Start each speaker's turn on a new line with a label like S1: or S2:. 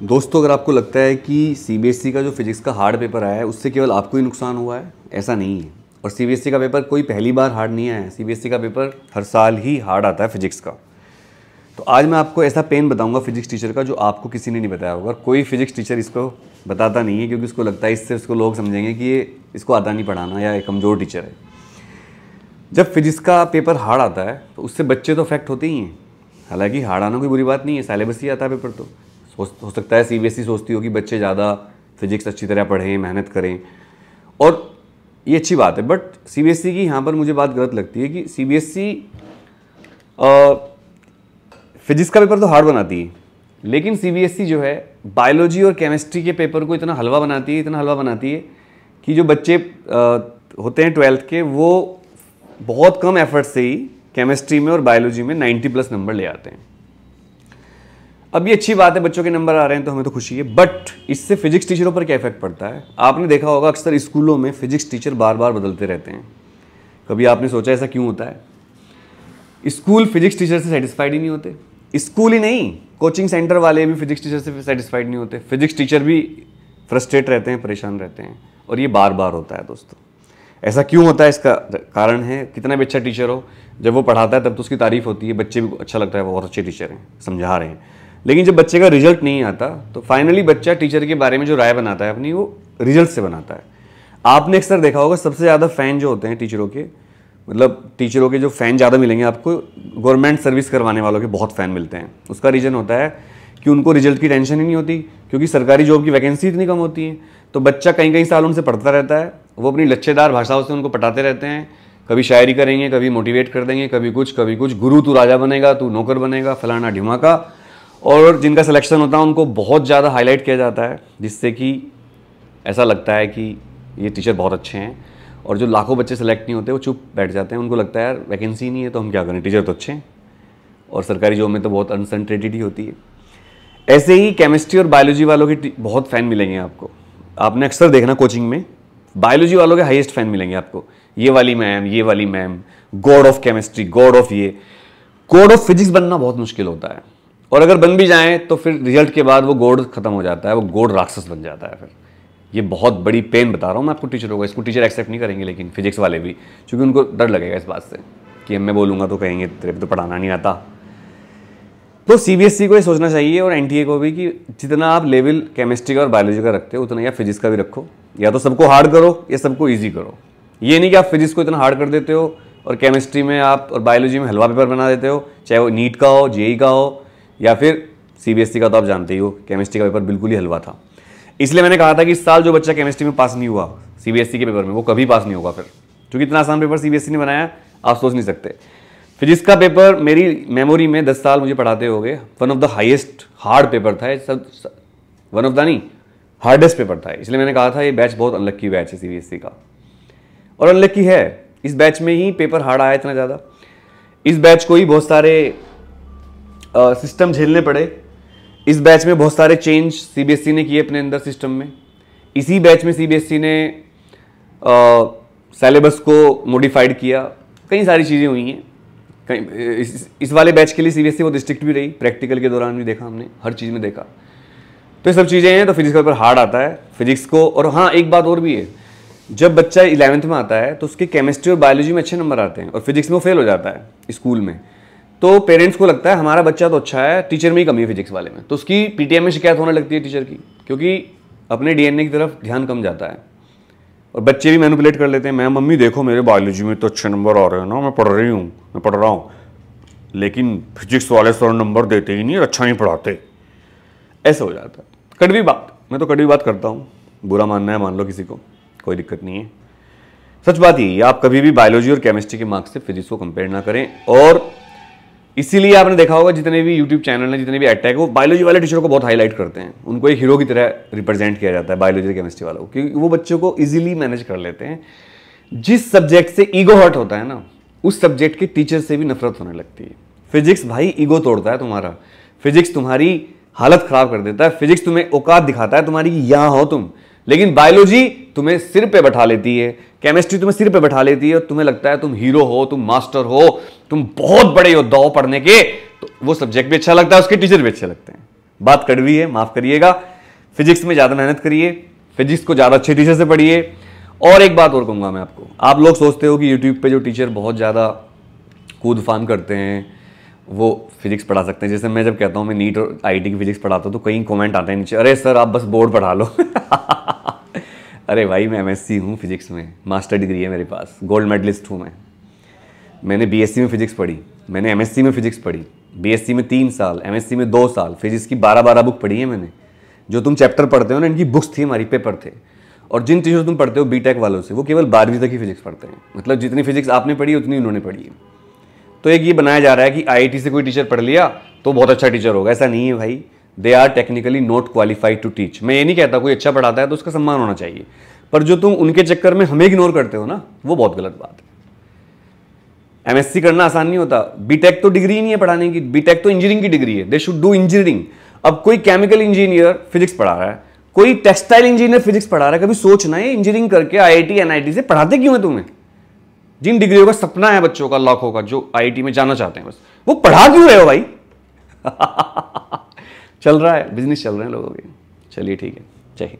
S1: दोस्तों, अगर आपको लगता है कि सीबीएसई का जो फिजिक्स का हार्ड पेपर आया है, उससे केवल आपको ही नुकसान हुआ है, ऐसा नहीं है। और सीबीएसई का पेपर कोई पहली बार हार्ड नहीं आया है। सीबीएसई का पेपर हर साल ही हार्ड आता है फिजिक्स का। तो आज मैं आपको ऐसा पेन बताऊँगा फिजिक्स टीचर का, जो आपको किसी ने नहीं बताया होगा। कोई फिजिक्स टीचर इसको बताता नहीं है, क्योंकि उसको लगता है, इससे उसको लोग समझेंगे कि ये इसको आता नहीं पढ़ाना, या कमज़ोर टीचर है। जब फिजिक्स का पेपर हार्ड आता है तो उससे बच्चे तो अफेक्ट होते ही हैं। हालाँकि हार्ड आना कोई बुरी बात नहीं है सिलेबस ही आता है पेपर तो। हो सकता है सी सोचती हो कि बच्चे ज़्यादा फिजिक्स अच्छी तरह पढ़ें मेहनत करें। और ये अच्छी बात है बट सी की यहाँ पर मुझे बात गलत लगती है कि सी बी फिजिक्स का पेपर तो हार्ड बनाती है लेकिन सी जो है बायोलॉजी और केमिस्ट्री के पेपर को इतना हलवा बनाती है इतना हलवा बनाती है कि जो बच्चे आ, होते हैं ट्वेल्थ के वो बहुत कम एफर्ट से ही केमिस्ट्री में और बायोलॉजी में 90 प्लस नंबर ले आते हैं। अब ये अच्छी बात है, बच्चों के नंबर आ रहे हैं तो हमें तो खुशी है बट इससे फिजिक्स टीचरों पर क्या इफ़ेक्ट पड़ता है? आपने देखा होगा अक्सर स्कूलों में फिजिक्स टीचर बार बार बदलते रहते हैं। कभी आपने सोचा ऐसा क्यों होता है? स्कूल फिजिक्स टीचर से सेटिस्फाइड ही नहीं होते। स्कूल ही नहीं कोचिंग सेंटर वाले भी फिजिक्स टीचर से सेटिस्फाइड नहीं होते। फिजिक्स टीचर भी फ्रस्ट्रेट रहते हैं, परेशान रहते हैं, और ये बार बार होता है दोस्तों। ऐसा क्यों होता है? इसका कारण है, कितना भी अच्छा टीचर हो, जब वो पढ़ाता है तब तो उसकी तारीफ़ होती है, बच्चे भी अच्छा लगता है, वो बहुत अच्छे टीचर हैं, समझा रहे हैं। लेकिन जब बच्चे का रिज़ल्ट नहीं आता तो फाइनली बच्चा टीचर के बारे में जो राय बनाता है, अपनी वो रिज़ल्ट से बनाता है। आपने अक्सर देखा होगा, सबसे ज़्यादा फ़ैन जो होते हैं टीचरों के मतलब टीचरों के जो फ़ैन ज़्यादा मिलेंगे, आपको गवर्नमेंट सर्विस करवाने वालों के बहुत फ़ैन मिलते हैं। उसका रीज़न होता है कि उनको रिज़ल्ट की टेंशन ही नहीं होती, क्योंकि सरकारी जॉब की वैकेंसी इतनी कम होती है। तो बच्चा कई कई साल उनसे पढ़ता रहता है, वो अपनी लच्छेदार भाषाओं से उनको पटाते रहते हैं। कभी शायरी करेंगे, कभी मोटिवेट कर देंगे, कभी कुछ कभी कुछ, गुरु तू राजा बनेगा, तू नौकर बनेगा, फलाना ढिमाका और जिनका सिलेक्शन होता है, उनको बहुत ज़्यादा हाईलाइट किया जाता है, जिससे कि ऐसा लगता है कि ये टीचर बहुत अच्छे हैं और जो लाखों बच्चे सेलेक्ट नहीं होते, वो चुप बैठ जाते हैं। उनको लगता है, यार वैकेंसी नहीं है तो हम क्या करें? टीचर तो अच्छे हैं। और सरकारी जॉब में तो बहुत अनसनट्रेटेड ही होती है। ऐसे ही केमिस्ट्री और बायोलॉजी वालों के बहुत फ़ैन मिलेंगे आपको। आपने अक्सर देखना कोचिंग में बायोलॉजी वालों के हाईएस्ट फ़ैन मिलेंगे आपको। ये वाली मैम ये वाली ma'am god of chemistry god of ये। गॉड ऑफ़ फिजिक्स बनना बहुत मुश्किल होता है। और अगर बन भी जाए तो फिर रिज़ल्ट के बाद वो गोड खत्म हो जाता है, वो गोड राक्षस बन जाता है फिर। ये बहुत बड़ी पेन बता रहा हूँ मैं आपको टीचरों को। इसको टीचर एक्सेप्ट नहीं करेंगे, लेकिन फिजिक्स वाले भी, क्योंकि उनको डर लगेगा इस बात से कि मैं बोलूँगा तो कहेंगे, तेरे तो पढ़ाना नहीं आता। तो सीबीएसई को ये सोचना चाहिए और एनटीए को भी कि जितना आप लेवल केमिस्ट्री का और बायोलॉजी का रखते हो, उतना या फिजिक्स का भी रखो, या तो सबको हार्ड करो, या सबको ईजी करो। ये नहीं कि आप फिजिक्स को इतना हार्ड कर देते हो और केमिस्ट्री में आप और बायोलॉजी में हलवा पेपर बना देते हो, चाहे वो नीट का हो जेई का हो या फिर सी का तो आप जानते ही हो केमिस्ट्री का पेपर बिल्कुल ही हलवा था। इसलिए मैंने कहा था कि इस साल जो बच्चा केमिस्ट्री में पास नहीं हुआ सी के पेपर में, वो कभी पास नहीं होगा फिर। क्योंकि इतना आसान पेपर सी ने बनाया, आप सोच नहीं सकते। फिजिक्स का पेपर मेरी मेमोरी में दस साल मुझे पढ़ाते हो गए one of the highest hard paper था सब वन ऑफ़ द नहीं हार्डेस्ट पेपर था इसलिए मैंने कहा था, ये बैच बहुत अनलक्की बैच है सी का। और अनलक्की है, इस बैच में ही पेपर हार्ड आया इतना ज़्यादा। इस बैच को ही बहुत सारे सिस्टम झेलने पड़े। इस बैच में बहुत सारे चेंज सीबीएसई ने किए अपने अंदर सिस्टम में। इसी बैच में सीबीएसई ने सिलेबस को मॉडिफाइड किया। कई सारी चीज़ें हुई हैं। कई इस, इस वाले बैच के लिए सीबीएसई बहुत स्ट्रिक्ट भी रही। प्रैक्टिकल के दौरान भी देखा हमने। हर चीज़ में देखा। तो ये सब चीज़ें हैं तो फिजिक्स का पेपर हार्ड आता है। फिजिक्स को और हाँ एक बात और भी है। जब बच्चा इलेवेंथ में आता है तो उसके केमिस्ट्री और बायोलॉजी में अच्छे नंबर आते हैं। और फिजिक्स में वो फेल हो जाता है स्कूल में। तो पेरेंट्स को लगता है, हमारा बच्चा तो अच्छा है टीचर में ही कमी है फिजिक्स वाले में। तो उसकी पीटीएम में शिकायत होने लगती है टीचर की, क्योंकि अपने डीएनए की तरफ़ ध्यान कम जाता है। और बच्चे भी मैनुपुलेट कर लेते हैं मैं मम्मी, देखो मेरे बायोलॉजी में तो अच्छे नंबर आ रहे हैं ना, मैं पढ़ रही हूँ, मैं पढ़ रहा हूँ। लेकिन फिजिक्स वाले सर नंबर देते ही नहीं अच्छा नहीं पढ़ाते। ऐसा हो जाता है। कड़वी बात, मैं तो कड़वी बात करता हूँ। बुरा मानना है, मान लो किसी को, कोई दिक्कत नहीं है। सच बात ही, आप कभी भी बायोलॉजी और केमिस्ट्री के मार्क्स से फिजिक्स को कंपेयर ना करें और इसीलिए आपने देखा होगा जितने भी यूट्यूब चैनल हैं, जितने भी अटैक वो बायोलॉजी वाले टीचर को बहुत हाईलाइट करते हैं। उनको एक हीरो की तरह रिप्रेजेंट किया जाता है बायोलॉजी केमिस्ट्री वालों को, क्योंकि वो बच्चों को इजीली मैनेज कर लेते हैं। जिस सब्जेक्ट से ईगो हर्ट होता है ना, उस सब्जेक्ट के टीचर से भी नफरत होने लगती है। फिजिक्स भाई ईगो तोड़ता है तुम्हारा। फिजिक्स तुम्हारी हालत खराब कर देता है। फिजिक्स तुम्हें औकात दिखाता है, तुम्हारी यहाँ हो तुम। लेकिन बायोलॉजी तुम्हें सिर पे बैठा लेती है केमिस्ट्री तुम्हें सिर पे बैठा लेती है और तुम्हें लगता है तुम हीरो हो, तुम मास्टर हो, तुम बहुत बड़े योद्धा हो पढ़ने के तो वो सब्जेक्ट भी अच्छा लगता है, उसके टीचर भी अच्छे लगते हैं। बात कड़वी है, माफ़ करिएगा। फिजिक्स में ज़्यादा मेहनत करिए फिजिक्स को ज़्यादा अच्छे टीचर से पढ़िए। और एक बात और कहूँगा मैं आपको, आप लोग सोचते हो कि यूट्यूब पे जो टीचर बहुत ज़्यादा कूद फान करते हैं वो फिजिक्स पढ़ा सकते हैं। जैसे मैं जब कहता हूँ, मैं नीट और आई की फिजिक्स पढ़ाता हूँ तो कई कमेंट आते हैं नीचे, अरे सर, आप बस बोर्ड पढ़ा लो। अरे भाई, मैं एमएससी हूँ फिजिक्स में। मास्टर डिग्री है मेरे पास। गोल्ड मेडलिस्ट हूँ मैं। मैंने बीएससी में फिजिक्स पढ़ी। मैंने एमएससी में फिजिक्स पढ़ी। बीएससी में तीन साल एमएससी में दो साल, फिजिक्स की बारह बारह बुक पढ़ी है मैंने। जो तुम चैप्टर पढ़ते हो ना, इनकी बुक्स थी हमारी पेपर थे। और जिन टीचर तुम पढ़ते हो बीटेक वालों से, वो केवल बारहवीं तक ही फिजिक्स पढ़ते हैं। मतलब जितनी फिजिक्स आपने पढ़ी, उतनी उन्होंने पढ़ी है। तो एक ये बनाया जा रहा है कि आईआईटी से कोई टीचर पढ़ लिया तो बहुत अच्छा टीचर होगा। ऐसा नहीं है भाई। They are technically not qualified to teach मैं ये नहीं कहता कोई अच्छा पढ़ाता है तो उसका सम्मान होना चाहिए। पर जो तुम उनके चक्कर में हमें इग्नोर करते हो ना, वो बहुत गलत बात है। एमएससी करना आसान नहीं होता। बीटेक तो डिग्री ही नहीं है पढ़ाने की। बीटेक तो इंजीनियरिंग की डिग्री है। दे शुड डू इंजीनियरिंग अब कोई केमिकल इंजीनियर फिजिक्स पढ़ा रहा है, कोई टेक्सटाइल इंजीनियर फिजिक्स पढ़ा रहा है, कभी सोचना है इंजीनियरिंग करके आईआईटी एनआईटी से पढ़ाते क्यों है तुम्हें? जिन डिग्रियों का सपना है बच्चों का, लाखों का, जो आईआईटी में जाना चाहते हैं बस, वो पढ़ा क्यों रहे हो भाई? चल रहा है बिज़नेस चल रहे हैं लोगों के। चलिए ठीक है चाहिए